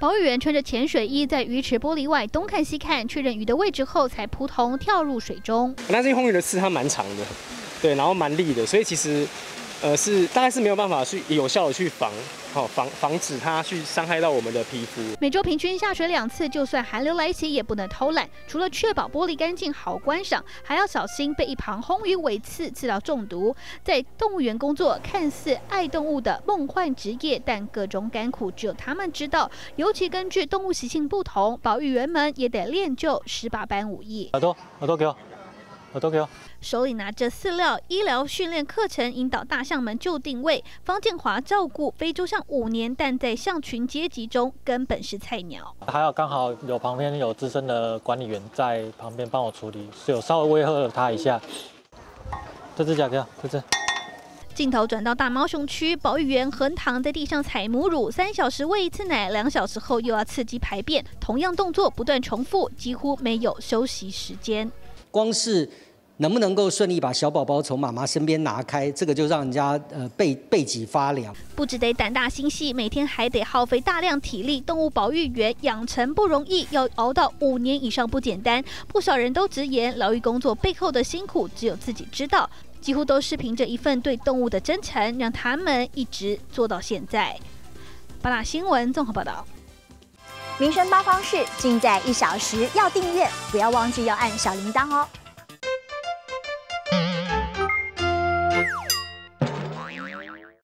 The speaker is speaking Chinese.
保育员穿着潜水衣，在鱼池玻璃外东看西看，确认鱼的位置后，才扑通跳入水中。那这红鱼的刺它蛮长的，对，然后蛮利的，所以其实。呃，是大概是没有办法去有效的去防，好防防止它去伤害到我们的皮肤。每周平均下水两次，就算寒流来袭也不能偷懒。除了确保玻璃干净好观赏，还要小心被一旁红鱼尾刺刺到中毒。在动物园工作，看似爱动物的梦幻职业，但各种甘苦只有他们知道。尤其根据动物习性不同，保育员们也得练就十八般武艺。耳朵，耳朵给我。耳朵给我。手里拿着饲料，医疗训练课程引导大象们就定位。方建华照顾非洲象五年，但在象群阶级中根本是菜鸟。还好刚好有旁边有资深的管理员在旁边帮我处理，是有稍微威吓了他一下。这只脚给我，这只。镜头转到大猫熊区，保育员横躺在地上采母乳，三小时喂一次奶，两小时后又要刺激排便，同样动作不断重复，几乎没有休息时间。光是能不能够顺利把小宝宝从妈妈身边拿开，这个就让人家呃背背脊发凉。不只得胆大心细，每天还得耗费大量体力。动物保育员养成不容易，要熬到五年以上不简单。不少人都直言，疗愈工作背后的辛苦只有自己知道。几乎都是凭着一份对动物的真诚，让他们一直做到现在。八大新闻综合报道。民生八方式尽在一小时，要订阅，不要忘记要按小铃铛哦。